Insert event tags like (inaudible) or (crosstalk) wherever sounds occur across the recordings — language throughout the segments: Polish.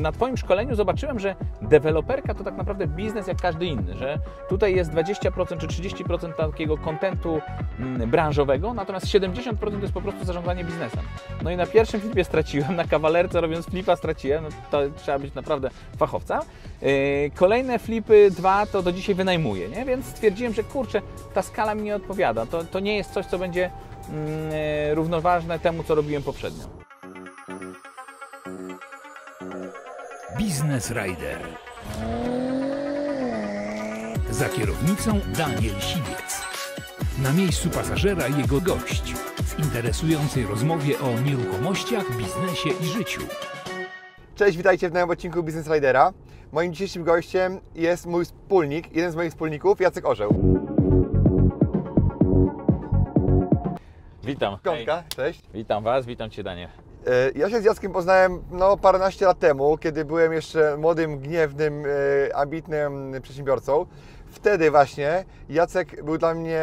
na Twoim szkoleniu zobaczyłem, że deweloperka to tak naprawdę biznes jak każdy inny, że tutaj jest 20% czy 30% takiego kontentu mm, branżowego, natomiast 70% to jest po prostu zarządzanie biznesem. No i na pierwszym flipie straciłem, na kawalerce robiąc flipa straciłem, no to trzeba być naprawdę fachowca. Yy, Kolejne flipy, dwa, to do dzisiaj wynajmuję, nie? więc stwierdziłem, że kurczę, ta skala mi nie odpowiada. To, to nie jest coś, co będzie mm, e, równoważne temu, co robiłem poprzednio. Business Rider. Za kierownicą Daniel Siwiec. Na miejscu pasażera jego gość w interesującej rozmowie o nieruchomościach, biznesie i życiu. Cześć, witajcie w nowym odcinku Business Ridera. Moim dzisiejszym gościem jest mój wspólnik, jeden z moich wspólników, Jacek Orzeł. Witam. Piątka, cześć. Witam Was, witam Cię Daniel. E, Ja się z Jackiem poznałem no, paręnaście lat temu, kiedy byłem jeszcze młodym, gniewnym, e, ambitnym przedsiębiorcą. Wtedy właśnie Jacek był dla mnie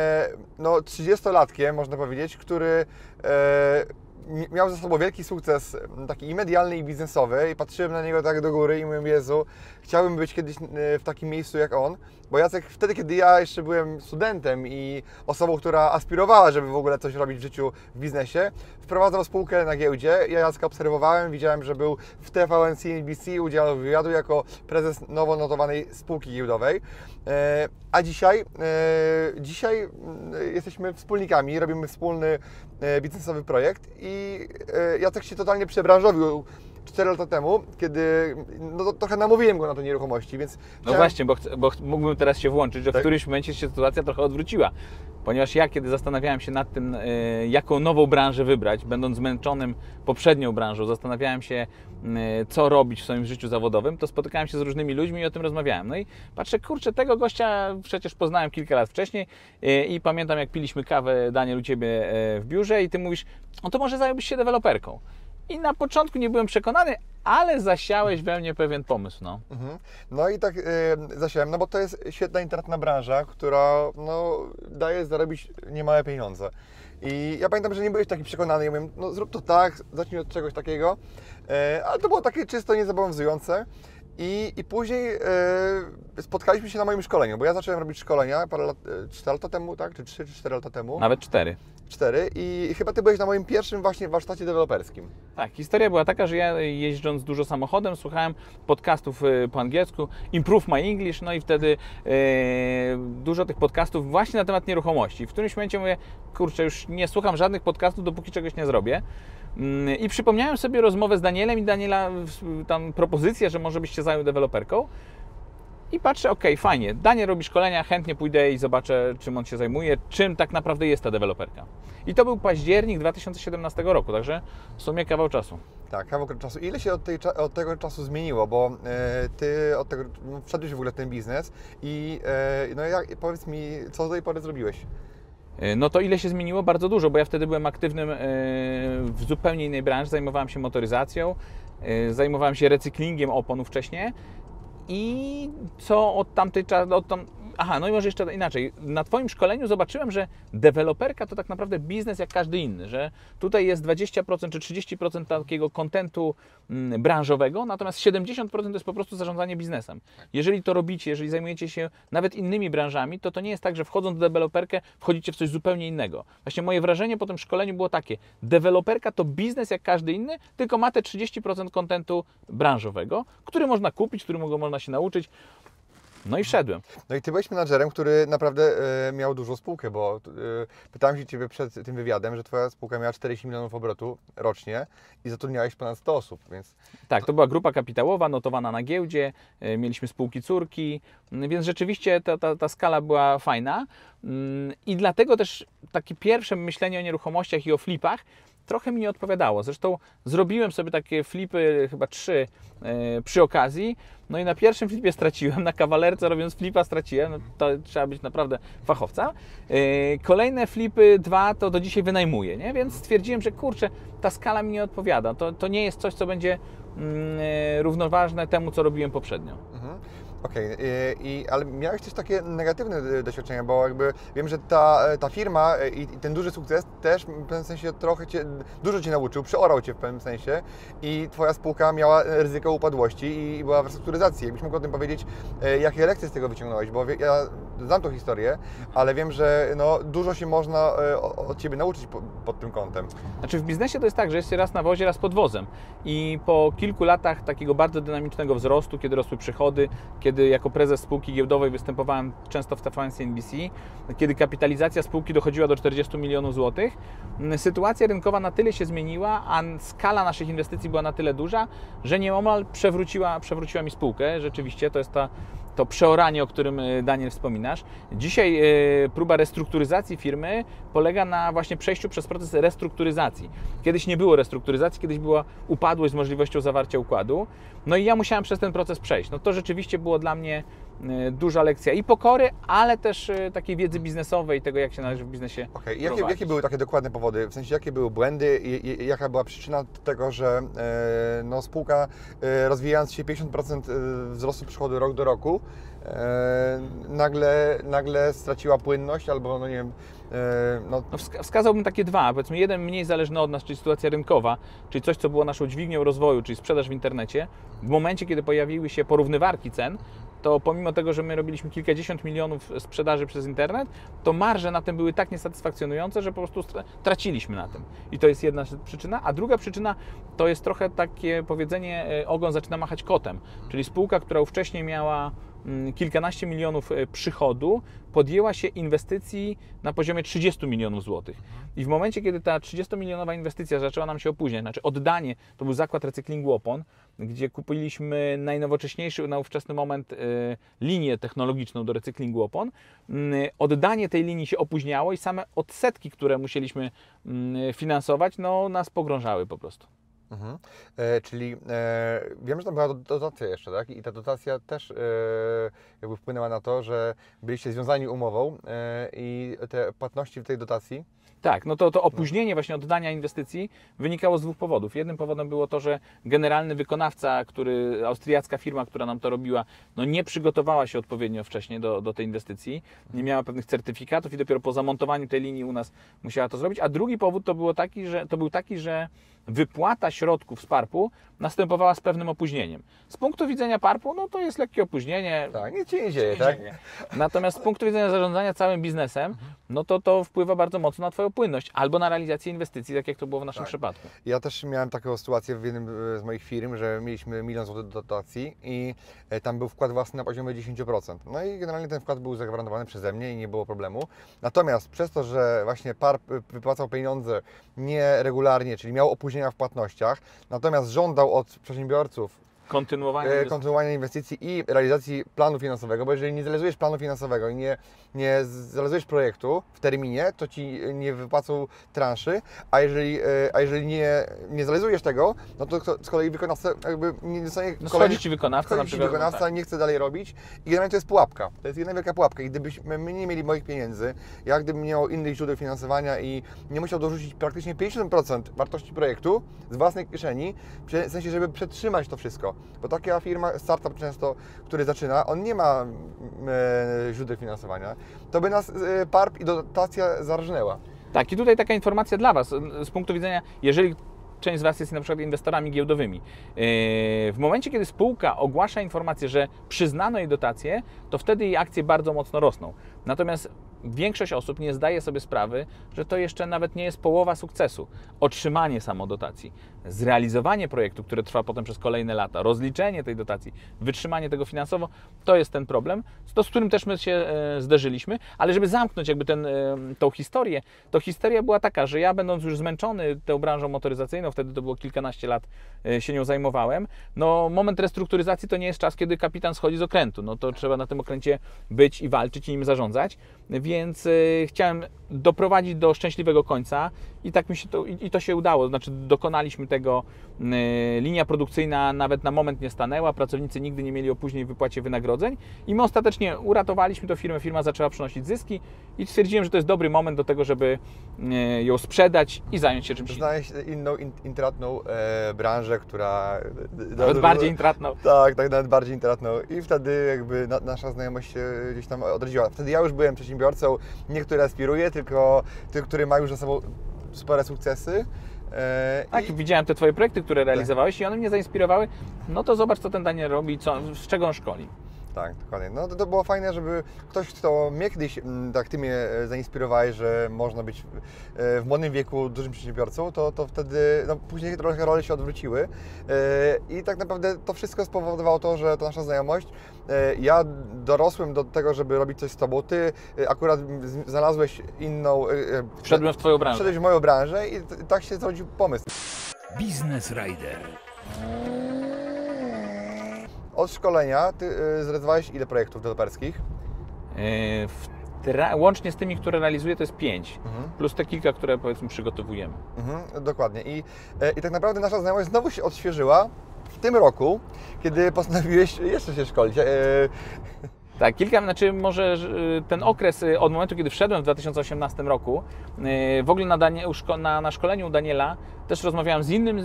no, 30-latkiem, można powiedzieć, który e, miał za sobą wielki sukces m, taki i medialny, i biznesowy i patrzyłem na niego tak do góry i mówiłem, Jezu, chciałbym być kiedyś w takim miejscu jak on, bo Jacek wtedy, kiedy ja jeszcze byłem studentem i osobą, która aspirowała, żeby w ogóle coś robić w życiu, w biznesie, wprowadzał spółkę na giełdzie. Ja Jacka obserwowałem, widziałem, że był w TVN CNBC, udzielał wywiadu jako prezes nowo notowanej spółki giełdowej. E, A dzisiaj, e, dzisiaj mm, jesteśmy wspólnikami, robimy wspólny biznesowy projekt i e, Jacek się totalnie przebranżowił 4 lata temu, kiedy no, trochę namówiłem go na te nieruchomości, więc No chciałem- właśnie, bo, bo mógłbym teraz się włączyć, że w Tak. którymś momencie się sytuacja trochę odwróciła. Ponieważ ja, kiedy zastanawiałem się nad tym, y, jaką nową branżę wybrać, będąc zmęczonym poprzednią branżą, zastanawiałem się, co robić w swoim życiu zawodowym, to spotykałem się z różnymi ludźmi i o tym rozmawiałem. No i patrzę, kurczę, tego gościa przecież poznałem kilka lat wcześniej y, i pamiętam, jak piliśmy kawę, Daniel, u Ciebie y, w biurze i Ty mówisz, no to może zająłbyś się deweloperką. I na początku nie byłem przekonany, ale zasiałeś we mnie pewien pomysł, no. Mhm. No i tak e, zasiałem, no bo to jest świetna internetna branża, która no, daje zarobić niemałe pieniądze. I ja pamiętam, że nie byłeś taki przekonany, ja mówię, no zrób to tak, zacznij od czegoś takiego, e, ale to było takie czysto niezobowiązujące. I, I później e, spotkaliśmy się na moim szkoleniu, bo ja zacząłem robić szkolenia parę lat, e, 4 lata temu, tak? Czy 3 czy 4 lata temu? Nawet cztery. 4 i chyba Ty byłeś na moim pierwszym właśnie warsztacie deweloperskim. Tak, historia była taka, że ja jeżdżąc dużo samochodem słuchałem podcastów y, po angielsku Improve My English, no i wtedy e, dużo tych podcastów właśnie na temat nieruchomości. W którymś momencie mówię, kurczę, już nie słucham żadnych podcastów, dopóki czegoś nie zrobię. Mm, I przypomniałem sobie rozmowę z Danielem i Daniela tam propozycję, że może byś się zajął deweloperką. I patrzę, okej, fajnie, Daniel robi szkolenia, chętnie pójdę i zobaczę, czym on się zajmuje, czym tak naprawdę jest ta deweloperka. I to był październik 2017 roku, także w sumie kawał czasu. Tak, kawał czasu. Ile się od, tej, od tego czasu zmieniło, bo e, Ty od tego no, wszedłeś w ogóle w ten biznes i e, no jak, powiedz mi, co do tej pory zrobiłeś? E, No to ile się zmieniło? Bardzo dużo, bo ja wtedy byłem aktywnym e, w zupełnie innej branży. Zajmowałem się motoryzacją, e, zajmowałem się recyklingiem oponów wcześniej. I co od tamtej od tam... Aha, no i może jeszcze inaczej. Na Twoim szkoleniu zobaczyłem, że deweloperka to tak naprawdę biznes jak każdy inny, że tutaj jest 20% czy 30% takiego kontentu mm, branżowego, natomiast 70% to jest po prostu zarządzanie biznesem. Jeżeli to robicie, jeżeli zajmujecie się nawet innymi branżami, to to nie jest tak, że wchodząc w deweloperkę wchodzicie w coś zupełnie innego. Właśnie moje wrażenie po tym szkoleniu było takie, deweloperka to biznes jak każdy inny, tylko ma te 30% kontentu branżowego, który można kupić, którego można się nauczyć. No i wszedłem. No i Ty byłeś menadżerem, który naprawdę e, miał dużą spółkę, bo e, pytałem się Ciebie przed tym wywiadem, że Twoja spółka miała 40 milionów obrotu rocznie i zatrudniałeś ponad 100 osób, więc Tak, to była grupa kapitałowa, notowana na giełdzie, e, mieliśmy spółki córki, m, więc rzeczywiście ta, ta, ta skala była fajna. Mm, I dlatego też takie pierwsze myślenie o nieruchomościach i o flipach trochę mi nie odpowiadało. Zresztą zrobiłem sobie takie flipy, chyba trzy e, przy okazji. No i na pierwszym flipie straciłem, na kawalerce robiąc flipa straciłem. No, to trzeba być naprawdę fachowca. E, Kolejne flipy, dwa, to do dzisiaj wynajmuję, nie? więc stwierdziłem, że kurczę, ta skala mi nie odpowiada. To, to nie jest coś, co będzie e, równoważne temu, co robiłem poprzednio. Mhm. Okej, y, i ale miałeś też takie negatywne y, doświadczenia, bo jakby wiem, że ta, ta firma y, i, i ten duży sukces też w pewnym sensie trochę Cię, dużo Cię nauczył, przeorał Cię w pewnym sensie i Twoja spółka miała ryzyko upadłości i była w restrukturyzacji. Jakbyś mógł o tym powiedzieć, jakie lekcje z tego wyciągnąłeś, bo ja znam tą historię, ale wiem, że no, dużo się można od Ciebie nauczyć po, pod tym kątem. Znaczy w biznesie to jest tak, że jest się raz na wozie, raz pod wozem. I po kilku latach takiego bardzo dynamicznego wzrostu, kiedy rosły przychody, kiedy jako prezes spółki giełdowej występowałem często w TVN CNBC, kiedy kapitalizacja spółki dochodziła do 40 milionów złotych, sytuacja rynkowa na tyle się zmieniła, a skala naszych inwestycji była na tyle duża, że nieomal przewróciła, przewróciła mi spółkę. Rzeczywiście to jest ta to przeoranie, o którym e, Daniel wspominasz. Dzisiaj e, próba restrukturyzacji firmy polega na właśnie przejściu przez proces restrukturyzacji. Kiedyś nie było restrukturyzacji, kiedyś była upadłość z możliwością zawarcia układu. No i ja musiałem przez ten proces przejść. No to rzeczywiście było dla mnie duża lekcja i pokory, ale też e, takiej wiedzy biznesowej, tego jak się należy w biznesie Okej, jakie, jakie były takie dokładne powody? W sensie, jakie były błędy i, i jaka była przyczyna tego, że e, no, spółka e, rozwijając się 50% wzrostu przychodu rok do roku, e, nagle, nagle straciła płynność albo, no nie wiem, e, no, No wska- wskazałbym takie dwa. Powiedzmy, jeden mniej zależny od nas, czyli sytuacja rynkowa, czyli coś, co było naszą dźwignią rozwoju, czyli sprzedaż w internecie. W momencie, kiedy pojawiły się porównywarki cen, to pomimo tego, że my robiliśmy kilkadziesiąt milionów sprzedaży przez internet, to marże na tym były tak niesatysfakcjonujące, że po prostu traciliśmy na tym. I to jest jedna przyczyna. A druga przyczyna to jest trochę takie powiedzenie, e, ogon zaczyna machać kotem. Czyli spółka, która wcześniej miała kilkanaście milionów e, przychodu, podjęła się inwestycji na poziomie 30 milionów złotych. I w momencie, kiedy ta 30-milionowa inwestycja zaczęła nam się opóźniać, znaczy oddanie, to był zakład recyklingu opon, gdzie kupiliśmy najnowocześniejszy na ówczesny moment e, linię technologiczną do recyklingu opon. Mm, Oddanie tej linii się opóźniało i same odsetki, które musieliśmy mm, finansować, no nas pogrążały po prostu. Mhm. E, czyli e, wiem, że tam była do- dotacja jeszcze, tak? I ta dotacja też e, jakby wpłynęła na to, że byliście związani umową e, i te płatności w tej dotacji Tak, no to, to opóźnienie właśnie oddania inwestycji wynikało z dwóch powodów. Jednym powodem było to, że generalny wykonawca, który, austriacka firma, która nam to robiła, no nie przygotowała się odpowiednio wcześniej do, do tej inwestycji, nie miała pewnych certyfikatów i dopiero po zamontowaniu tej linii u nas musiała to zrobić. A drugi powód to, było taki, że, to był taki, że wypłata środków z PARP-u następowała z pewnym opóźnieniem. Z punktu widzenia PARP-u, no to jest lekkie opóźnienie, Tak, nic się nie dzieje, tak? Natomiast z punktu widzenia zarządzania całym biznesem, no to to wpływa bardzo mocno na Twoją płynność albo na realizację inwestycji, tak jak to było w naszym Tak. przypadku. Ja też miałem taką sytuację w jednym e, z moich firm, że mieliśmy milion złotych dotacji i e, tam był wkład własny na poziomie 10%. No i generalnie ten wkład był zagwarantowany przeze mnie i nie było problemu. Natomiast przez to, że właśnie PAR p- wypłacał pieniądze nieregularnie, czyli miał opóźnienia w płatnościach, natomiast żądał od przedsiębiorców Kontynuowanie e, inwestycji. kontynuowania inwestycji i realizacji planu finansowego, bo jeżeli nie zrealizujesz planu finansowego i nie, nie zrealizujesz projektu w terminie, to ci nie wypłacą transzy, a jeżeli, e, a jeżeli nie, nie zrealizujesz tego, no to z kolei wykonawca jakby nie dostanie No kolejnych- schodzi Ci wykonawca na przykład. wykonawca, no tak. nie chce dalej robić i generalnie to jest pułapka. To jest jedna wielka pułapka i gdybyśmy my nie mieli moich pieniędzy, ja gdybym miał innych źródeł finansowania i nie musiał dorzucić praktycznie 50% wartości projektu z własnej kieszeni, w sensie, żeby przetrzymać to wszystko. Bo taka firma, startup często, który zaczyna, on nie ma mm, e, źródeł finansowania, to by nas e, PARP i dotacja zarżnęła. Tak, i tutaj taka informacja dla Was z punktu widzenia, jeżeli część z Was jest na przykład inwestorami giełdowymi. Yy, W momencie, kiedy spółka ogłasza informację, że przyznano jej dotację, to wtedy jej akcje bardzo mocno rosną. Natomiast większość osób nie zdaje sobie sprawy, że to jeszcze nawet nie jest połowa sukcesu. Otrzymanie samodotacji, zrealizowanie projektu, które trwa potem przez kolejne lata, rozliczenie tej dotacji, wytrzymanie tego finansowo, to jest ten problem, to z którym też my się e, zderzyliśmy, ale żeby zamknąć jakby ten, e, tą historię, to historia była taka, że ja będąc już zmęczony tą branżą motoryzacyjną, wtedy to było kilkanaście lat e, się nią zajmowałem, no moment restrukturyzacji to nie jest czas, kiedy kapitan schodzi z okrętu, no to trzeba na tym okręcie być i walczyć i nim zarządzać. więc y, chciałem doprowadzić do szczęśliwego końca i tak mi się to, i, to się udało. Znaczy dokonaliśmy tego, y, linia produkcyjna nawet na moment nie stanęła, pracownicy nigdy nie mieli opóźnień w wypłacie wynagrodzeń i my ostatecznie uratowaliśmy tę firmę, firma zaczęła przynosić zyski i stwierdziłem, że to jest dobry moment do tego, żeby y, ją sprzedać i zająć się czymś. Znaleźć inną, in, intratną e, branżę, która... Nawet bardziej intratną. Tak, tak, nawet bardziej intratną. I wtedy jakby na, nasza znajomość się gdzieś tam odrodziła. Wtedy ja już byłem przedsiębiorcą, nie który aspiruje, tylko ty, który ma już za sobą spore sukcesy. E, Tak, i- widziałem te Twoje projekty, które realizowałeś i one mnie zainspirowały. No to zobacz, co ten Daniel robi, co, z czego on szkoli. Tak, dokładnie. No to, to było fajne, żeby ktoś, kto mnie kiedyś, mm, tak Ty mnie e, zainspirowałeś, że można być e, w młodym wieku dużym przedsiębiorcą, to, to wtedy, no później trochę role się odwróciły E, i tak naprawdę to wszystko spowodowało to, że to nasza znajomość, ja dorosłem do tego, żeby robić coś z Tobą, Ty akurat znalazłeś inną... Wszedłem w Twoją branżę. Wszedłeś w moją branżę i tak się zrodził pomysł. Business Rider. Od szkolenia Ty e, zrealizowałeś ile projektów deweloperskich? Tra- łącznie z tymi, które realizuję, to jest pięć. Mhm. Plus te kilka, które powiedzmy przygotowujemy. Mhm, dokładnie. I, e, I tak naprawdę nasza znajomość znowu się odświeżyła w tym roku, kiedy postanowiłeś jeszcze się szkolić. E, Tak, kilka, znaczy może że, y, ten okres y, od momentu, kiedy wszedłem w 2018 roku, y, w ogóle na, Danie, na, na szkoleniu u Daniela też rozmawiałem z innym y,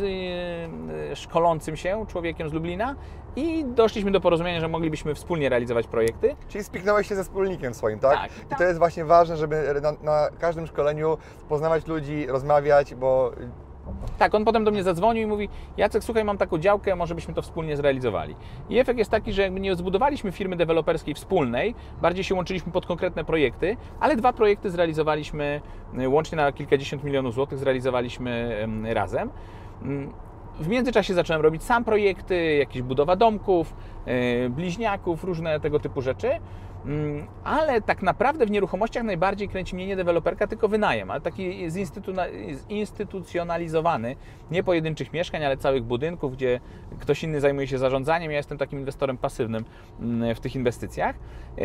y, szkolącym się człowiekiem z Lublina i doszliśmy do porozumienia, że moglibyśmy wspólnie realizować projekty. czyli spiknąłeś się ze wspólnikiem swoim, tak? Tak. I to jest właśnie ważne, żeby na, na każdym szkoleniu poznawać ludzi, rozmawiać, bo Tak, on potem do mnie zadzwonił i mówi: Jacek, słuchaj, mam taką działkę, może byśmy to wspólnie zrealizowali. I efekt jest taki, że jakby nie zbudowaliśmy firmy deweloperskiej wspólnej, bardziej się łączyliśmy pod konkretne projekty, ale dwa projekty zrealizowaliśmy y, łącznie na kilkadziesiąt milionów złotych, zrealizowaliśmy em, razem. W międzyczasie zacząłem robić sam projekty, jakieś budowa domków, y, bliźniaków, różne tego typu rzeczy. Mm, Ale tak naprawdę w nieruchomościach najbardziej kręci mnie nie deweloperka, tylko wynajem, ale taki zinstytucjonalizowany, nie pojedynczych mieszkań, ale całych budynków, gdzie ktoś inny zajmuje się zarządzaniem. Ja jestem takim inwestorem pasywnym mm, w tych inwestycjach. Yy,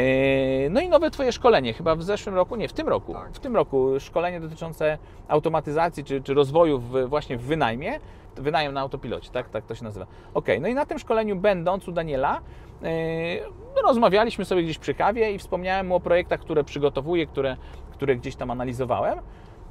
No i nowe Twoje szkolenie, chyba w zeszłym roku, nie, w tym roku. Tak. W tym roku szkolenie dotyczące automatyzacji czy, czy rozwoju w, właśnie w wynajmie. Wynajem na autopilocie, tak? Tak to się nazywa. Ok, no i na tym szkoleniu będąc u Daniela, yy, rozmawialiśmy sobie gdzieś przy kawie i wspomniałem mu o projektach, które przygotowuję, które, które gdzieś tam analizowałem.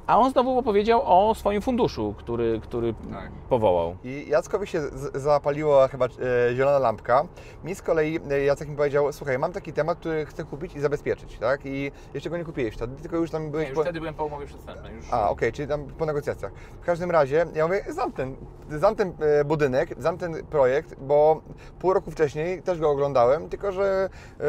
A on znowu opowiedział o swoim funduszu, który, który Tak. powołał. I Jackowi się z- zapaliła chyba e, zielona lampka. Mi z kolei e, Jacek mi powiedział, słuchaj, mam taki temat, który chcę kupić i zabezpieczyć, tak? I jeszcze go nie kupiłeś wtedy, tylko już tam byłeś... Nie, już po- wtedy byłem po umowie przedwstępnej. Już... A, okej, czyli tam po negocjacjach. W każdym razie, ja mówię, znam ten, znam ten e, budynek, znam ten projekt, bo pół roku wcześniej też go oglądałem, tylko że e,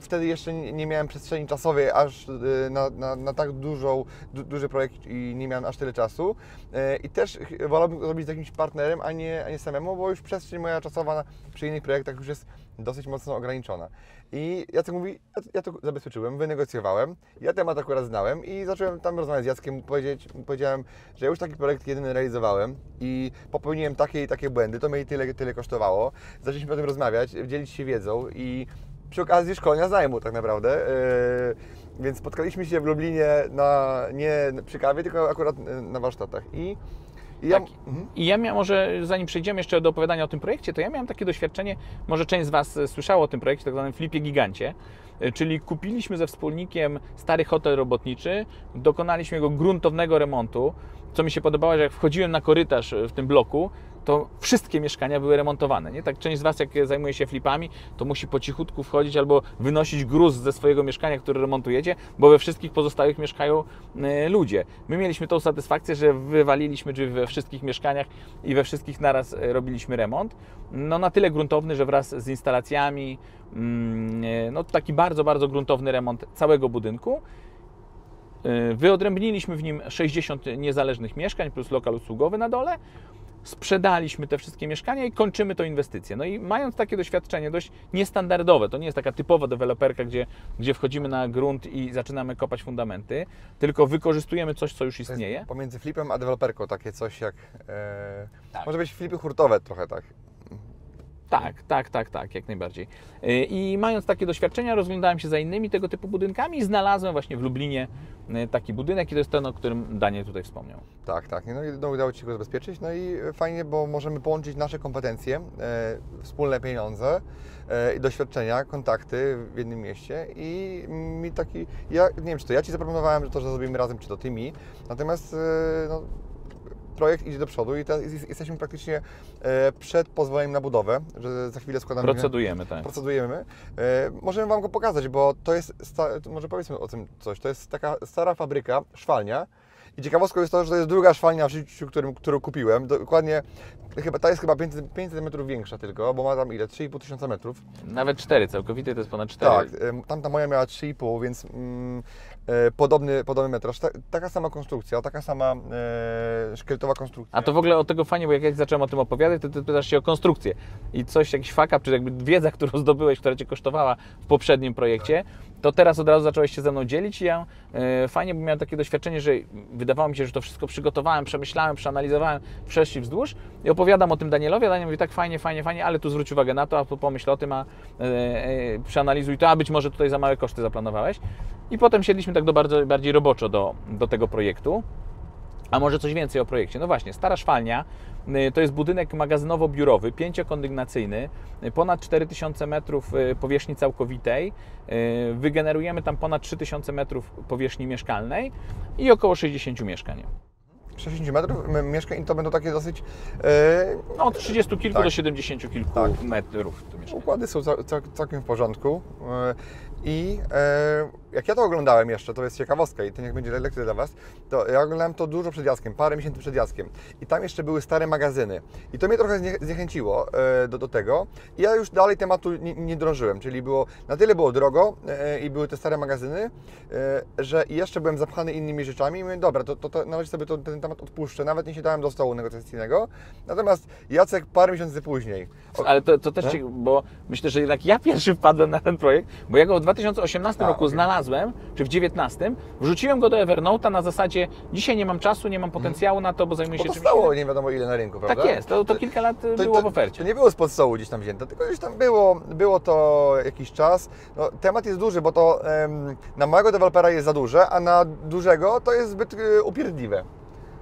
wtedy jeszcze nie miałem przestrzeni czasowej aż e, na, na, na tak dużą, du, duży projekt i nie miałem aż tyle czasu. E, I też wolałbym zrobić z jakimś partnerem, a nie, a nie samemu, bo już przestrzeń moja czasowa przy innych projektach już jest dosyć mocno ograniczona. I Jacek mówi, ja, ja to zabezpieczyłem, wynegocjowałem, ja temat akurat znałem i zacząłem tam rozmawiać z Jackiem, powiedzieć, powiedziałem, że już taki projekt jedyny realizowałem i popełniłem takie i takie błędy, to mnie tyle, tyle kosztowało. Zaczęliśmy o tym rozmawiać, dzielić się wiedzą i przy okazji szkolenia zajmu tak naprawdę. Yy, więc spotkaliśmy się w Lublinie na, nie przy kawie, tylko akurat yy, na warsztatach. I, i ja, Tak. mhm. I ja miałem, może zanim przejdziemy jeszcze do opowiadania o tym projekcie, to ja miałem takie doświadczenie, może część z Was e, słyszało o tym projekcie, tak zwanym flipie gigancie, e, czyli kupiliśmy ze wspólnikiem stary hotel robotniczy, dokonaliśmy jego gruntownego remontu, co mi się podobało, że jak wchodziłem na korytarz e, w tym bloku, to wszystkie mieszkania były remontowane. Nie? Tak część z Was, jak zajmuje się flipami, to musi po cichutku wchodzić albo wynosić gruz ze swojego mieszkania, które remontujecie, bo we wszystkich pozostałych mieszkają e, ludzie. My mieliśmy tą satysfakcję, że wywaliliśmy drzwi we wszystkich mieszkaniach i we wszystkich naraz e, robiliśmy remont. No na tyle gruntowny, że wraz z instalacjami, mm, e, no taki bardzo, bardzo gruntowny remont całego budynku. Wyodrębniliśmy w nim 60 niezależnych mieszkań plus lokal usługowy na dole. Sprzedaliśmy te wszystkie mieszkania i kończymy tą inwestycję. No i mając takie doświadczenie dość niestandardowe, to nie jest taka typowa deweloperka, gdzie, gdzie wchodzimy na grunt i zaczynamy kopać fundamenty, tylko wykorzystujemy coś, co już istnieje. Pomiędzy flipem a deweloperką takie coś jak. E, Tak. Może być flipy hurtowe trochę tak. Tak, tak, tak, tak, jak najbardziej. Y, I mając takie doświadczenia, rozglądałem się za innymi tego typu budynkami i znalazłem właśnie w Lublinie y, taki budynek i to jest ten, o którym Daniel tutaj wspomniał. Tak, tak. No no, udało Ci się go zabezpieczyć. No i fajnie, bo możemy połączyć nasze kompetencje, e, wspólne pieniądze e, doświadczenia, kontakty w jednym mieście i mi taki, ja nie wiem, czy to ja Ci zaproponowałem, że to, że zrobimy razem, czy to Ty mi, natomiast e, no, projekt idzie do przodu i teraz jest- jesteśmy praktycznie e, przed pozwoleniem na budowę, że za chwilę składamy... Procedujemy, tak. procedujemy. E, możemy Wam go pokazać, bo to jest, może powiedzmy o tym coś, to jest taka stara fabryka, szwalnia i ciekawostką jest to, że to jest druga szwalnia w życiu, którym, którą kupiłem. Dokładnie, chyba, ta jest chyba 500, 500 metrów większa tylko, bo ma tam ile? 3,5 tysiąca metrów. Nawet cztery, całkowite to jest ponad cztery. Tak, em, tamta moja miała 3,5, więc mm, podobny, podobny metraż. Ta, taka sama konstrukcja, taka sama e, szkieletowa konstrukcja. A to w ogóle od tego fajnie, bo jak, jak zacząłem o tym opowiadać, to ty pytasz się o konstrukcję. I coś, jakiś fuck up, czy jakby wiedza, (laughs) którą zdobyłeś, która Cię kosztowała w poprzednim projekcie, to teraz od razu zacząłeś się ze mną dzielić i ja e, fajnie, bo miałem takie doświadczenie, że wydawało mi się, że to wszystko przygotowałem, przemyślałem, przeanalizowałem wszerz i wzdłuż i opowiadam o tym Danielowi, a Daniel mówi tak fajnie, fajnie, fajnie, ale tu zwróć uwagę na to, a tu pomyśl o tym, a e, e, przeanalizuj to, a być może tutaj za małe koszty zaplanowałeś. I potem siedliśmy tak do bardzo, bardziej roboczo do, do tego projektu. A może coś więcej o projekcie? No właśnie, Stara Szwalnia to jest budynek magazynowo-biurowy, pięciokondygnacyjny, y, ponad 4000 metrów y, powierzchni całkowitej. Y, Wygenerujemy tam ponad 3000 metrów powierzchni mieszkalnej i około 60 mieszkań. 60 metrów mieszkań to będą takie dosyć... E, No, od 30 kilku Tak. do 70 kilku Tak. metrów. Układy są cał, cał, całkiem w porządku. I e, jak ja to oglądałem jeszcze, to jest ciekawostka i to niech będzie lekcja dla Was, to ja oglądałem to dużo przed Jackiem, parę miesięcy przed Jackiem. I tam jeszcze były stare magazyny. I to mnie trochę znie, zniechęciło e, do, do tego. I ja już dalej tematu nie, nie drążyłem, czyli było, na tyle było drogo e, i były te stare magazyny, e, że jeszcze byłem zapchany innymi rzeczami i mówię, dobra, to, to, to na razie sobie to, ten temat odpuszczę. Nawet nie siadałem do stołu negocjacyjnego. Natomiast Jacek parę miesięcy później. o- Ale to, to też, ci, bo myślę, że jednak ja pierwszy wpadłem na ten projekt, bo ja go w 2018 A, roku okej. znalazłem, czy w 2019, wrzuciłem go do Evernote'a na zasadzie dzisiaj nie mam czasu, nie mam potencjału na to, bo zajmuję Bo się to czymś stało innym. nie wiadomo ile na rynku, prawda? Tak jest, to, to kilka lat To- było to, w ofercie. To nie było spod stołu gdzieś tam wzięte, tylko gdzieś tam było, było to jakiś czas. No, temat jest duży, bo to em, na małego dewelopera jest za duże, a na dużego to jest zbyt y, upierdliwe.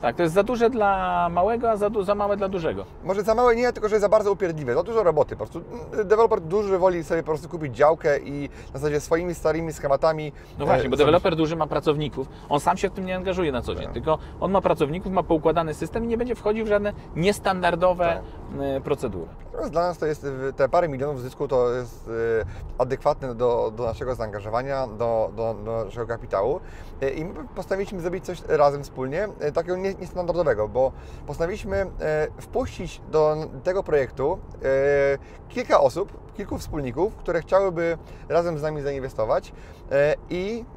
Tak, to jest za duże dla małego, a za, za małe dla dużego. Może za małe nie, tylko że jest za bardzo upierdliwe. Za dużo roboty po prostu. Mm, Deweloper duży woli sobie po prostu kupić działkę i w zasadzie swoimi starymi schematami. No e, właśnie, bo zrobić- deweloper duży ma pracowników, on sam się w tym nie angażuje na co dzień, Tak. tylko on ma pracowników, ma poukładany system i nie będzie wchodził w żadne niestandardowe e, procedury. Natomiast dla nas to jest te parę milionów zysku to jest y, adekwatne do, do naszego zaangażowania, do, do, do naszego kapitału. Y, I my postanowiliśmy zrobić coś razem wspólnie, nie- niestandardowego, bo postanowiliśmy y, wpuścić do tego projektu y, kilka osób, kilku wspólników, które chciałyby razem z nami zainwestować y, i e,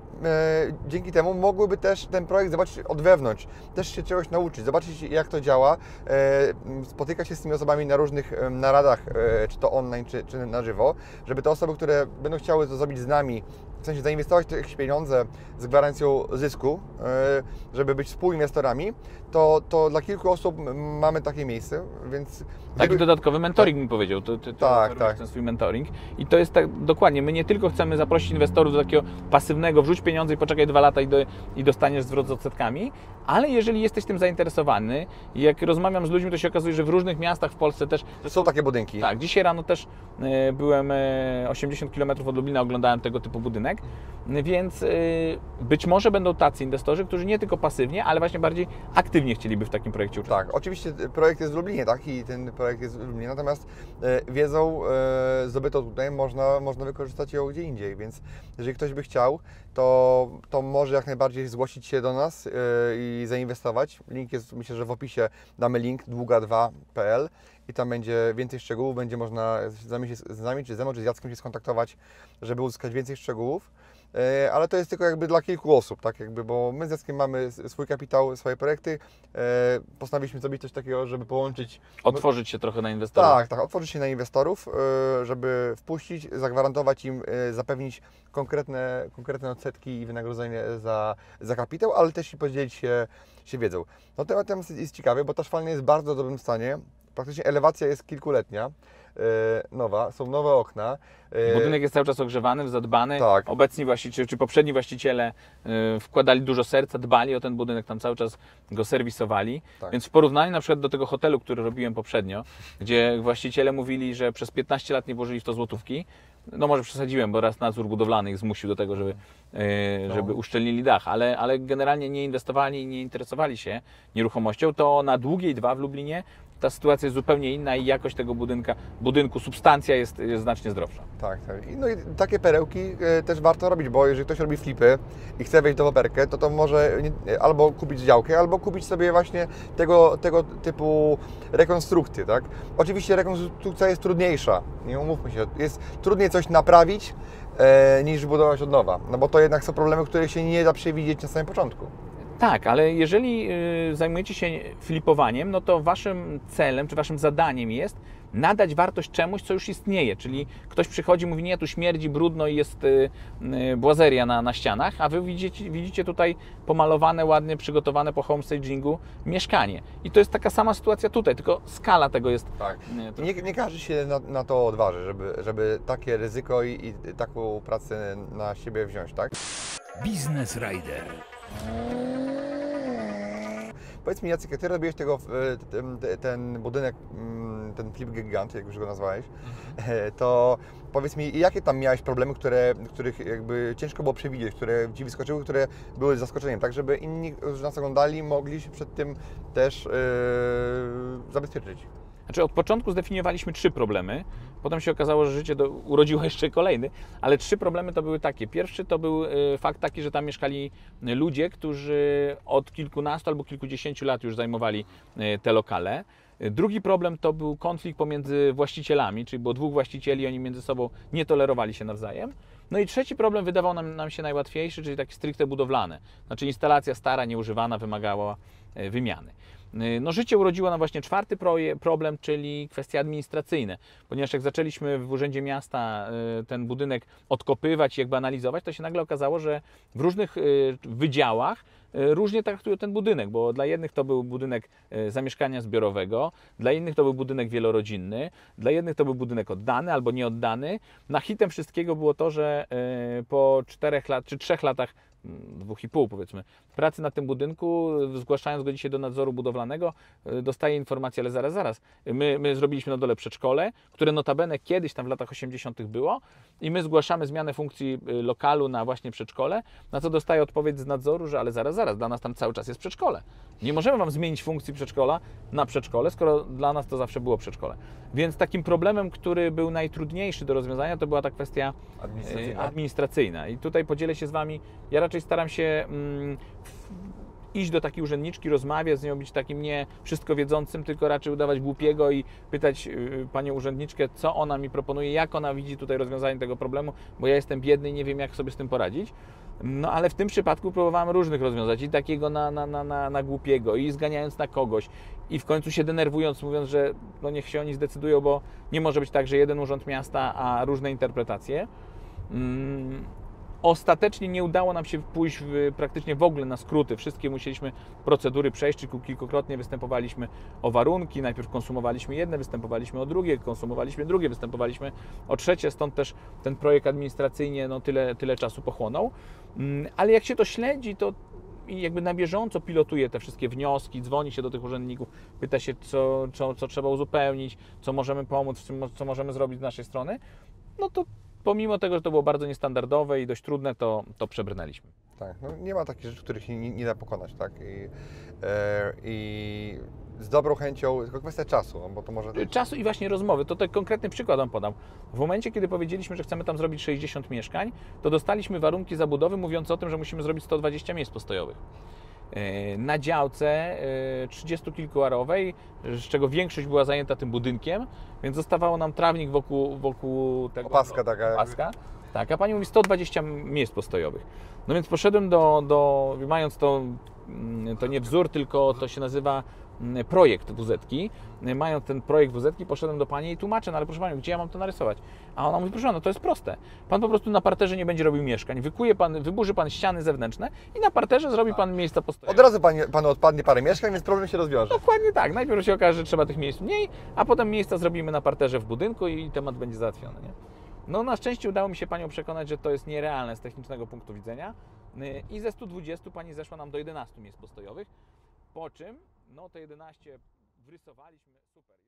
dzięki temu mogłyby też ten projekt zobaczyć od wewnątrz, też się czegoś nauczyć, zobaczyć jak to działa, e, spotykać się z tymi osobami na różnych naradach, e, czy to online, czy, czy na żywo, żeby te osoby, które będą chciały to zrobić z nami, w sensie zainwestować te pieniądze z gwarancją zysku, e, żeby być współinwestorami, to, to dla kilku osób mamy takie miejsce, więc... Taki dodatkowy mentoring mi powiedział. Ty, ty, ty Tak, tak. ten swój mentoring. I to jest tak dokładnie. My nie tylko chcemy zaprosić inwestorów do takiego pasywnego, wrzuć pieniądze i poczekaj dwa lata i, do, i dostaniesz zwrot z odsetkami, ale jeżeli jesteś tym zainteresowany i jak rozmawiam z ludźmi, to się okazuje, że w różnych miastach w Polsce też Są takie budynki. tak, dzisiaj rano też e, byłem e, 80 km od Lublina, oglądałem tego typu budynek, więc e, być może będą tacy inwestorzy, którzy nie tylko pasywnie, ale właśnie bardziej aktywnie chcieliby w takim projekcie uczestniczyć. Tak, oczywiście projekt jest w Lublinie, tak? I ten projekt jest w Lublinie, natomiast e, wiedzą e, zdobytą tutaj można, można wykorzystać ją gdzie indziej, więc jeżeli ktoś by chciał, to, to może jak najbardziej zgłosić się do nas e, i zainwestować. Link jest, myślę, że w opisie damy link długa2.pl i tam będzie więcej szczegółów, będzie można z nami, się, z nami czy ze mną, czy z Jackiem się skontaktować, żeby uzyskać więcej szczegółów. E, Ale to jest tylko jakby dla kilku osób, tak jakby, bo my z Jackiem mamy swój kapitał, swoje projekty. E, Postanowiliśmy zrobić coś takiego, żeby połączyć Otworzyć się trochę na inwestorów. tak, tak, otworzyć się na inwestorów, e, żeby wpuścić, zagwarantować im, zapewnić konkretne, konkretne odsetki i wynagrodzenie za, za kapitał, ale też i podzielić się, się wiedzą. No temat temat jest ciekawy, bo ta szwalnia jest w bardzo dobrym stanie. Praktycznie elewacja jest kilkuletnia. Nowa, są nowe okna. E, Budynek jest cały czas ogrzewany, zadbany. Tak. Obecni właściciele, czy poprzedni właściciele y, wkładali dużo serca, dbali o ten budynek, tam cały czas go serwisowali. Tak. Więc w porównaniu na przykład do tego hotelu, który robiłem poprzednio, gdzie właściciele mówili, że przez 15 lat nie włożyli w to złotówki, no może przesadziłem, bo raz nadzór budowlany ich zmusił do tego, żeby, y, żeby uszczelnili dach, ale, ale generalnie nie inwestowali i nie interesowali się nieruchomością, to na długiej dwa w Lublinie ta sytuacja jest zupełnie inna i jakość tego budynka, budynku, substancja jest, jest znacznie zdrowsza. Tak, tak. I, no i takie perełki e, też warto robić, bo jeżeli ktoś robi flipy i chce wejść do operkę, to to może albo kupić działkę, albo kupić sobie właśnie tego, tego typu rekonstrukcje, tak? Oczywiście rekonstrukcja jest trudniejsza, nie umówmy się, jest trudniej coś naprawić e, niż budować od nowa, no bo to jednak są problemy, które się nie da przewidzieć na samym początku. Tak, ale jeżeli y, zajmujecie się flipowaniem, no to waszym celem czy waszym zadaniem jest nadać wartość czemuś, co już istnieje. Czyli ktoś przychodzi i mówi, nie, tu śmierdzi, brudno i jest y, y, błazeria na, na ścianach, a wy widzicie, widzicie tutaj pomalowane, ładnie przygotowane po homestagingu mieszkanie. I to jest taka sama sytuacja tutaj, tylko skala tego jest. Tak. y, to- Nie, nie każdy się na, na to odważy, żeby, żeby takie ryzyko i, i taką pracę na siebie wziąć, tak? Biznes Rider. Powiedz mi Jacek, Ty robiłeś tego, e, ten, ten budynek, mm, ten flip gigant, jak już go nazwałeś, e, (laughs) to powiedz mi, jakie tam miałeś problemy, które, których jakby ciężko było przewidzieć, które Ci wyskoczyły, które były zaskoczeniem, tak żeby inni, którzy nas oglądali, mogli się przed tym też e, zabezpieczyć. Znaczy od początku zdefiniowaliśmy trzy problemy, potem się okazało, że życie do, urodziło jeszcze kolejny, ale trzy problemy to były takie. Pierwszy to był y, fakt taki, że tam mieszkali ludzie, którzy od kilkunastu albo kilkudziesięciu lat już zajmowali y, te lokale. Y, Drugi problem to był konflikt pomiędzy właścicielami, czyli było dwóch właścicieli, oni między sobą nie tolerowali się nawzajem. No i trzeci problem wydawał nam, nam się najłatwiejszy, czyli taki stricte budowlane. Znaczy instalacja stara, nieużywana, wymagała wymiany. E, No, życie urodziło nam właśnie czwarty problem, czyli kwestie administracyjne, ponieważ jak zaczęliśmy w Urzędzie Miasta e, ten budynek odkopywać i jakby analizować, to się nagle okazało, że w różnych e, wydziałach różnie traktują ten budynek, bo dla jednych to był budynek zamieszkania zbiorowego, dla innych to był budynek wielorodzinny, dla jednych to był budynek oddany albo nieoddany. Na hitem wszystkiego było to, że po czterech lat czy trzech latach dwóch i pół powiedzmy, pracy na tym budynku, zgłaszając go dzisiaj do nadzoru budowlanego, y, dostaje informację, ale zaraz, zaraz, my, my zrobiliśmy na dole przedszkole, które notabene kiedyś tam w latach 80. było i my zgłaszamy zmianę funkcji y, lokalu na właśnie przedszkole, na co dostaje odpowiedź z nadzoru, że ale zaraz, zaraz, dla nas tam cały czas jest przedszkole. Nie możemy Wam zmienić funkcji przedszkola na przedszkole, skoro dla nas to zawsze było przedszkole. Więc takim problemem, który był najtrudniejszy do rozwiązania, to była ta kwestia Administracyjna. e, administracyjna. I tutaj podzielę się z Wami. Ja raczej staram się mm, iść do takiej urzędniczki, rozmawiać z nią, być takim nie wszystko wiedzącym, tylko raczej udawać głupiego i pytać y, panią urzędniczkę, co ona mi proponuje, jak ona widzi tutaj rozwiązanie tego problemu, bo ja jestem biedny i nie wiem, jak sobie z tym poradzić. No ale w tym przypadku próbowałem różnych rozwiązać i takiego na, na, na, na, na głupiego, i zganiając na kogoś, i w końcu się denerwując, mówiąc, że no niech się oni zdecydują, bo nie może być tak, że jeden urząd miasta, a różne interpretacje. Mm, Ostatecznie nie udało nam się pójść w, praktycznie w ogóle na skróty. Wszystkie musieliśmy procedury przejść, kilkukrotnie występowaliśmy o warunki. Najpierw konsumowaliśmy jedne, występowaliśmy o drugie, konsumowaliśmy drugie, występowaliśmy o trzecie, stąd też ten projekt administracyjnie no, tyle, tyle czasu pochłonął. Mm, Ale jak się to śledzi, to jakby na bieżąco pilotuje te wszystkie wnioski, dzwoni się do tych urzędników, pyta się, co, co, co trzeba uzupełnić, co możemy pomóc, co możemy zrobić z naszej strony, no to pomimo tego, że to było bardzo niestandardowe i dość trudne, to, to przebrnęliśmy. Tak, no nie ma takich rzeczy, których się nie, nie da pokonać, tak? I, e, I z dobrą chęcią, tylko kwestia czasu, no bo to może... Czasu i właśnie rozmowy, to tak konkretny przykład Wam podam. W momencie, kiedy powiedzieliśmy, że chcemy tam zrobić 60 mieszkań, to dostaliśmy warunki zabudowy mówiące o tym, że musimy zrobić 120 miejsc postojowych. E, Na działce e, 30 kilkuarowej, z czego większość była zajęta tym budynkiem, więc zostawało nam trawnik wokół, wokół tego. Opaska taka. Opaska. Tak, a pani mówi 120 miejsc postojowych. No więc poszedłem do, do mając to, mm, to nie wzór, tylko to się nazywa projekt WZ-ki. Y, Mając ten projekt WZ-ki, poszedłem do pani i tłumaczę, no ale proszę panią, gdzie ja mam to narysować? A ona mówi, proszę no to jest proste. Pan po prostu na parterze nie będzie robił mieszkań. Wykuje pan, wyburzy pan ściany zewnętrzne i na parterze zrobi pan miejsca postojowe. Od razu panie, panu odpadnie parę mieszkań, więc problem się rozwiąże. Dokładnie tak. Najpierw się okaże, że trzeba tych miejsc mniej, a potem miejsca zrobimy na parterze w budynku i temat będzie załatwiony. Nie? No na szczęście udało mi się Panią przekonać, że to jest nierealne z technicznego punktu widzenia Yy, i ze 120 Pani zeszła nam do 11 miejsc postojowych, po czym no te 11 wrysowaliśmy, super.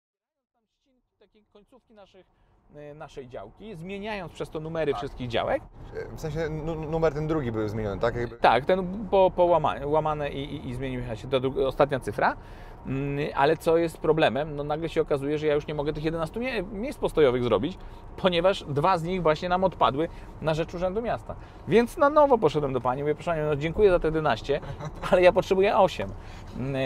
Jesteśmy w stanie tam ścinki, takie końcówki naszych, naszej działki, zmieniając przez to numery wszystkich działek. W sensie nu- numer ten drugi był zmieniony, tak? Jakby... Tak, ten po, po łamane, łamane i, i, i zmienił się ostatnia cyfra. Mm, Ale co jest problemem? No nagle się okazuje, że ja już nie mogę tych 11 mie- miejsc postojowych zrobić, ponieważ dwa z nich właśnie nam odpadły na rzecz Urzędu Miasta. Więc na nowo poszedłem do Pani, mówię, proszę Panią, no dziękuję za te 11, (laughs) ale ja potrzebuję 8. Mm,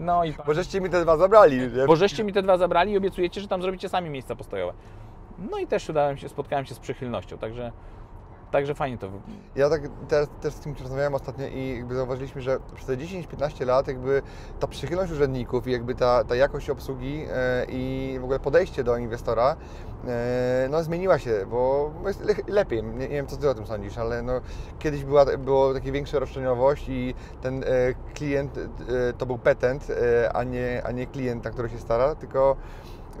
No i Bo żeście mi te dwa zabrali. nie? bo żeście mi te dwa zabrali i obiecujecie, że tam zrobicie sami miejsca postojowe. No i też udałem się, spotkałem się z przychylnością, także, także fajnie to Ja tak też, też z kimś rozmawiałem ostatnio i jakby zauważyliśmy, że przez te 10-15 lat jakby ta przychylność urzędników i jakby ta, ta jakość obsługi e, i w ogóle podejście do inwestora e, no zmieniła się, bo jest le, lepiej. Nie, nie wiem, co Ty o tym sądzisz, ale no, kiedyś była, było takie większa roszczeniowość i ten e, klient to był petent, a, nie, a nie klient, na który się stara, tylko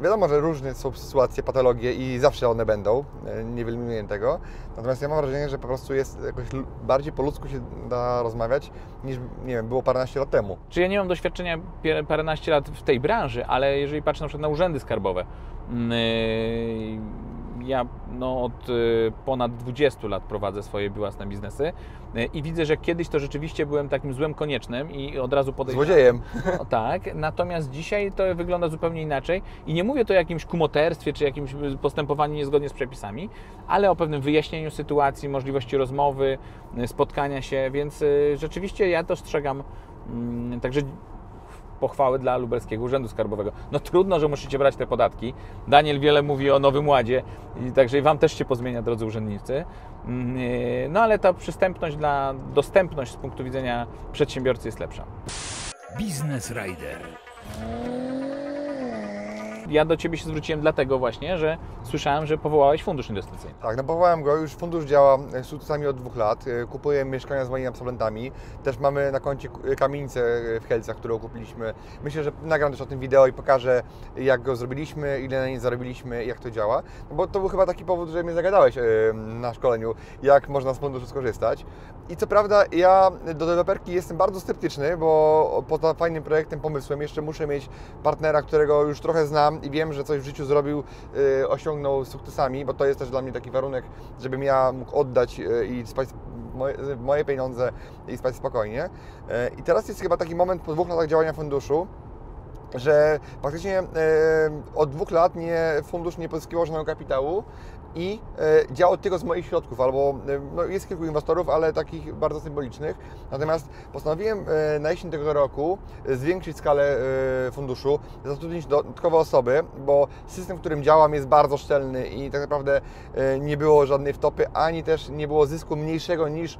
Wiadomo, że różne są sytuacje, patologie i zawsze one będą, e, nie wyeliminuję tego. Natomiast ja mam wrażenie, że po prostu jest jakoś bardziej po ludzku się da rozmawiać niż, nie wiem, było paręnaście lat temu. Czy ja nie mam doświadczenia paręnaście lat w tej branży, ale jeżeli patrzę na przykład na urzędy skarbowe, mm, yy, ja no, od y, ponad 20 lat prowadzę swoje własne biznesy y, i widzę, że kiedyś to rzeczywiście byłem takim złem koniecznym i od razu podejrzewam. Złodziejem. No, tak, natomiast dzisiaj to wygląda zupełnie inaczej i nie mówię to o jakimś kumoterstwie czy jakimś postępowaniu niezgodnie z przepisami, ale o pewnym wyjaśnieniu sytuacji, możliwości rozmowy, y, spotkania się, więc y, rzeczywiście ja dostrzegam mm, także pochwały dla Lubelskiego Urzędu Skarbowego. No trudno, że musicie brać te podatki. Daniel wiele mówi o Nowym Ładzie, i także i Wam też się pozmienia, drodzy urzędnicy. Mm, y, No ale ta przystępność dla, dostępność z punktu widzenia przedsiębiorcy jest lepsza. Biznes Rider. Ja do Ciebie się zwróciłem dlatego właśnie, że słyszałem, że powołałeś fundusz inwestycyjny. Tak, no powołałem go, już fundusz działa e, z sukcesami od dwóch lat. E, Kupuję mieszkania z moimi absolwentami. Też mamy na koncie k- kamienicę e, w Helcach, którą kupiliśmy. Myślę, że nagram też o tym wideo i pokażę, jak go zrobiliśmy, ile na nie zarobiliśmy jak to działa. No bo to był chyba taki powód, że mnie zagadałeś e, na szkoleniu, jak można z funduszu skorzystać. I co prawda ja do deweloperki jestem bardzo sceptyczny, bo poza fajnym projektem, pomysłem jeszcze muszę mieć partnera, którego już trochę znam i wiem, że coś w życiu zrobił, y, osiągnął sukcesami, bo to jest też dla mnie taki warunek, żebym ja mógł oddać y, i spać moje, moje pieniądze i spać spokojnie. Y, I teraz jest chyba taki moment po dwóch latach działania funduszu, że faktycznie e, od dwóch lat nie, fundusz nie pozyskiwał żadnego kapitału i e, działał tylko z moich środków, albo e, no, jest kilku inwestorów, ale takich bardzo symbolicznych. Natomiast postanowiłem na jesień tego roku zwiększyć skalę funduszu, zatrudnić dodatkowe osoby, bo system, w którym działam jest bardzo szczelny i tak naprawdę nie było żadnej wtopy, ani też nie było zysku mniejszego niż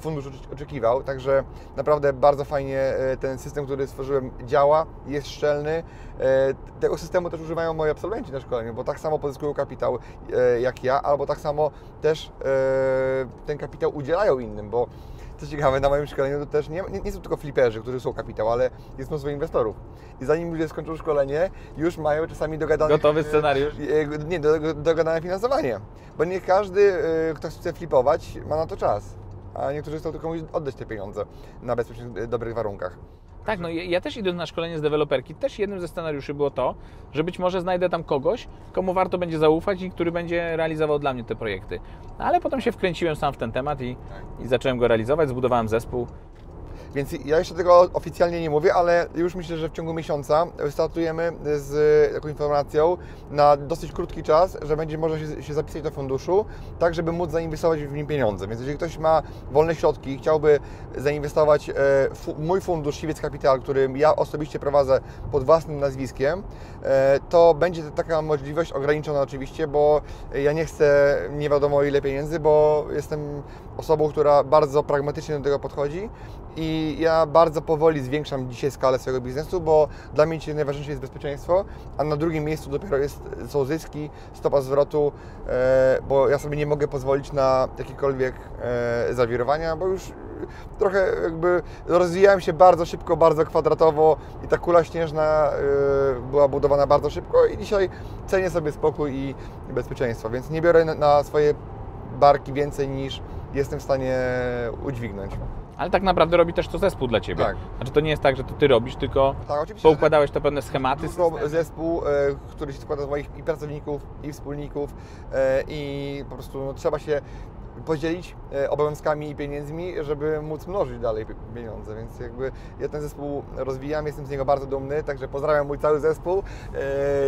fundusz ocz- oczekiwał. Także naprawdę bardzo fajnie ten system, który stworzyłem działa, jest E, Tego systemu też używają moi absolwenci na szkoleniu, bo tak samo pozyskują kapitał e, jak ja, albo tak samo też e, ten kapitał udzielają innym, bo co ciekawe, na moim szkoleniu to też nie, nie, nie są tylko fliperzy, którzy są kapitał, ale jest mnóstwo inwestorów. I zanim ludzie skończą szkolenie, już mają czasami dogadane... Gotowy scenariusz? Nie, do- dogadane finansowanie. Bo nie każdy, kto chce flipować, ma na to czas. A niektórzy chcą tylko komuś oddać te pieniądze na bezpiecznych, dobrych warunkach. Tak, no ja ja też idąc na szkolenie z deweloperki, też jednym ze scenariuszy było to, że być może znajdę tam kogoś, komu warto będzie zaufać i który będzie realizował dla mnie te projekty. Ale potem się wkręciłem sam w ten temat i, i zacząłem go realizować, zbudowałem zespół. Więc ja jeszcze tego oficjalnie nie mówię, ale już myślę, że w ciągu miesiąca startujemy z taką informacją na dosyć krótki czas, że będzie można się, się zapisać do funduszu, tak żeby móc zainwestować w nim pieniądze. Więc jeżeli ktoś ma wolne środki i chciałby zainwestować e, fu, mój fundusz Siwiec Capital, który ja osobiście prowadzę pod własnym nazwiskiem, e, to będzie taka możliwość ograniczona oczywiście, bo ja nie chcę nie wiadomo ile pieniędzy, bo jestem osobą, która bardzo pragmatycznie do tego podchodzi i ja bardzo powoli zwiększam dzisiaj skalę swojego biznesu, bo dla mnie dzisiaj najważniejsze jest bezpieczeństwo, a na drugim miejscu dopiero jest, są zyski, stopa zwrotu, e, bo ja sobie nie mogę pozwolić na jakiekolwiek e, zawirowania, bo już trochę jakby rozwijałem się bardzo szybko, bardzo kwadratowo i ta kula śnieżna y, była budowana bardzo szybko i dzisiaj cenię sobie spokój i bezpieczeństwo, więc nie biorę na swoje barki więcej niż jestem w stanie udźwignąć. Ale tak naprawdę robi też to zespół dla Ciebie. Tak. Znaczy to nie jest tak, że to Ty robisz, tylko Tak, poukładałeś to pewne schematy. Jest to zespół, e, który się składa z moich i pracowników, i wspólników e, i po prostu no, trzeba się podzielić e, obowiązkami i pieniędzmi, żeby móc mnożyć dalej pi- pieniądze, więc jakby ja ten zespół rozwijam, jestem z niego bardzo dumny, także pozdrawiam mój cały zespół.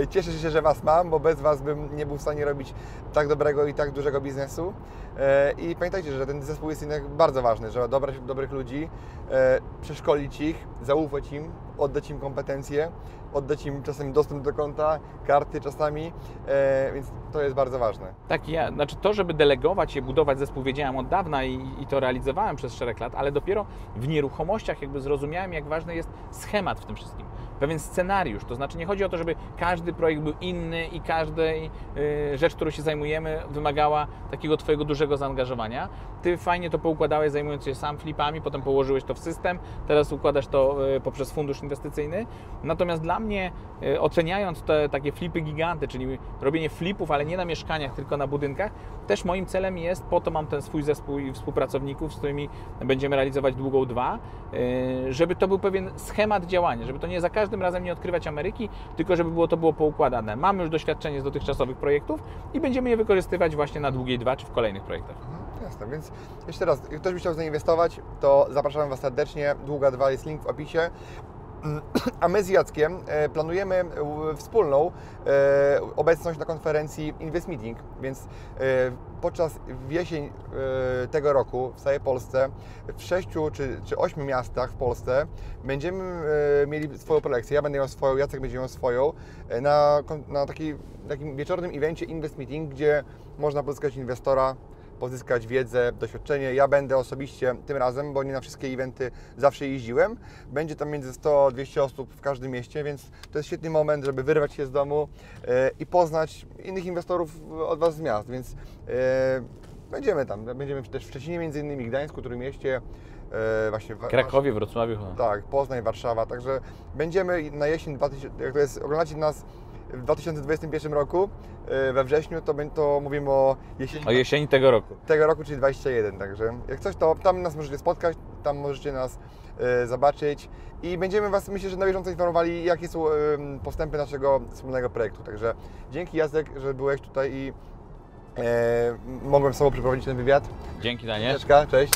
E, Cieszę się, że Was mam, bo bez Was bym nie był w stanie robić tak dobrego i tak dużego biznesu. E, I pamiętajcie, że ten zespół jest jednak bardzo ważny, żeby dobrać dobrych ludzi, przeszkolić ich, zaufać im, oddać im kompetencje, oddać im czasem dostęp do konta, karty czasami, e, więc to jest bardzo ważne. Tak, ja, znaczy to, żeby delegować i budować zespół, wiedziałem od dawna i, i to realizowałem przez szereg lat, ale dopiero w nieruchomościach jakby zrozumiałem, jak ważny jest schemat w tym wszystkim. Pewien scenariusz, to znaczy nie chodzi o to, żeby każdy projekt był inny i każda y, rzecz, którą się zajmujemy, wymagała takiego Twojego dużego zaangażowania. Ty fajnie to poukładałeś, zajmując się sam flipami, potem położyłeś to w system, teraz układasz to y, poprzez fundusz inwestycyjny. Natomiast dla mnie, y, oceniając te takie flipy giganty, czyli robienie flipów, ale nie na mieszkaniach, tylko na budynkach, też moim celem jest, po to mam ten swój zespół i współpracowników, z którymi będziemy realizować długą dwa, żeby to był pewien schemat działania, żeby to nie za każdym razem nie odkrywać Ameryki, tylko żeby było to było poukładane. Mamy już doświadczenie z dotychczasowych projektów i będziemy je wykorzystywać właśnie na długiej dwa czy w kolejnych projektach. Mhm, Jasne, więc jeszcze raz, ktoś by chciał zainwestować, to zapraszam Was serdecznie. Długa 2 jest link w opisie. (clears throat) A my z Jackiem e, planujemy wspólną e, obecność na konferencji Invest Meeting, więc e, podczas jesień tego roku w całej Polsce, w sześciu czy, czy ośmiu miastach w Polsce będziemy mieli swoją prelekcję. Ja będę miał swoją, Jacek będzie miał swoją na, na taki, takim wieczornym evencie Invest Meeting, gdzie można pozyskać inwestora pozyskać wiedzę, doświadczenie. Ja będę osobiście tym razem, bo nie na wszystkie eventy zawsze jeździłem. Będzie tam między 100 a 200 osób w każdym mieście, więc to jest świetny moment, żeby wyrwać się z domu e, i poznać innych inwestorów od Was z miast, więc e, będziemy tam. Będziemy też w Szczecinie między innymi, Gdańsku, Trójmieście, e, właśnie Krakowie, Wrocławiu. tak, Poznań, Warszawa, także będziemy na jesień, 2000, jak to jest, oglądacie nas w 2021 roku, e, we wrześniu, to, to mówimy o jesieni O jesieni tego roku. tego roku, czyli 21, także jak coś, to tam nas możecie spotkać, tam możecie nas e, zobaczyć i będziemy Was, myślę, że na bieżąco informowali, jakie są postępy naszego wspólnego projektu, także dzięki Jacek, że byłeś tutaj i e, mogłem z Tobą przeprowadzić ten wywiad. Dzięki Daniel. Agnieszka, cześć.